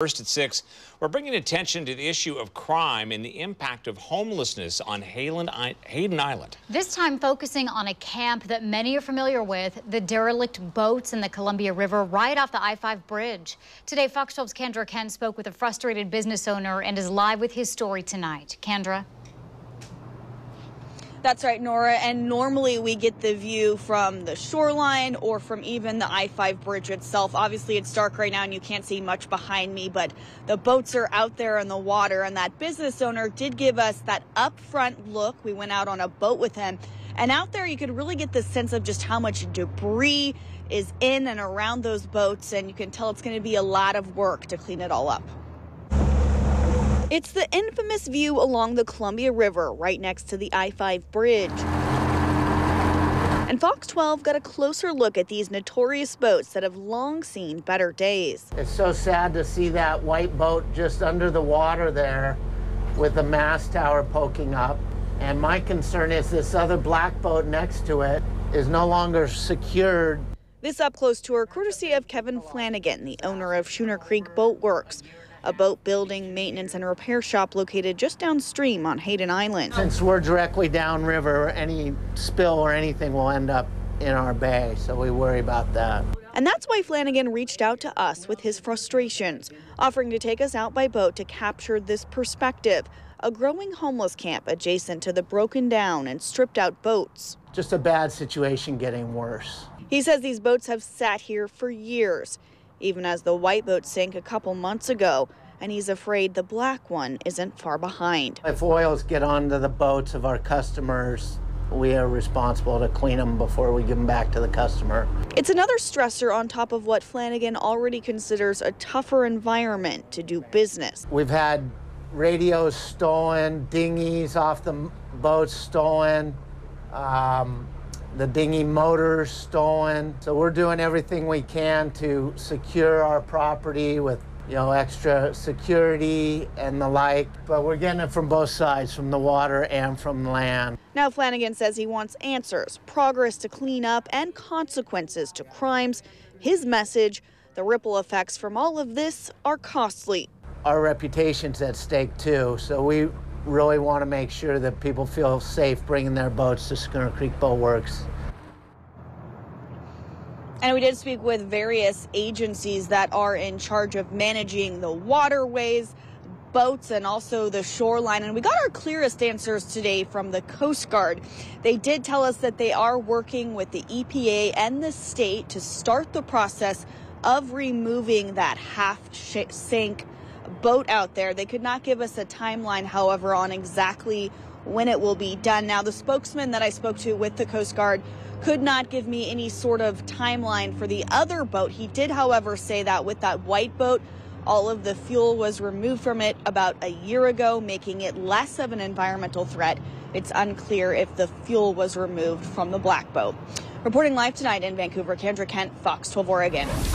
First at 6, we're bringing attention to the issue of crime and the impact of homelessness on Hayden Island. This time focusing on a camp that many are familiar with, the derelict boats in the Columbia River right off the I-5 bridge. Today, Fox 12's Kendra Kent spoke with a frustrated business owner and is live with his story tonight. Kendra? That's right, Nora. And normally we get the view from the shoreline or from even the I 5 bridge itself. Obviously, it's dark right now and you can't see much behind me, but the boats are out there in the water. And that business owner did give us that upfront look. We went out on a boat with him. And out there, you could really get the sense of just how much debris is in and around those boats. And you can tell it's going to be a lot of work to clean it all up. It's the infamous view along the Columbia River right next to the I 5 bridge. And Fox 12 got a closer look at these notorious boats that have long seen better days. It's so sad to see that white boat just under the water there with the mast tower poking up. And my concern is this other black boat next to it is no longer secured. This up close tour courtesy of Kevin Flanagan, the owner of Schooner Creek Boat Works a boat building, maintenance, and repair shop located just downstream on Hayden Island. Since we're directly downriver, any spill or anything will end up in our bay, so we worry about that. And that's why Flanagan reached out to us with his frustrations, offering to take us out by boat to capture this perspective a growing homeless camp adjacent to the broken down and stripped out boats. Just a bad situation getting worse. He says these boats have sat here for years even as the white boat sank a couple months ago, and he's afraid the black one isn't far behind. If oils get onto the boats of our customers, we are responsible to clean them before we give them back to the customer. It's another stressor on top of what Flanagan already considers a tougher environment to do business. We've had radios stolen, dinghies off the boats stolen. Um, the dinghy motors stolen. So we're doing everything we can to secure our property with you know, extra security and the like, but we're getting it from both sides, from the water and from land. Now Flanagan says he wants answers, progress to clean up, and consequences to crimes. His message, the ripple effects from all of this are costly. Our reputation's at stake too, so we really want to make sure that people feel safe bringing their boats to Schooner Creek Boat Works. And we did speak with various agencies that are in charge of managing the waterways, boats, and also the shoreline. And we got our clearest answers today from the Coast Guard. They did tell us that they are working with the EPA and the state to start the process of removing that half sink boat out there. They could not give us a timeline, however, on exactly when it will be done. Now, the spokesman that I spoke to with the Coast Guard could not give me any sort of timeline for the other boat. He did, however, say that with that white boat, all of the fuel was removed from it about a year ago, making it less of an environmental threat. It's unclear if the fuel was removed from the black boat. Reporting live tonight in Vancouver, Kendra Kent, Fox 12 Oregon.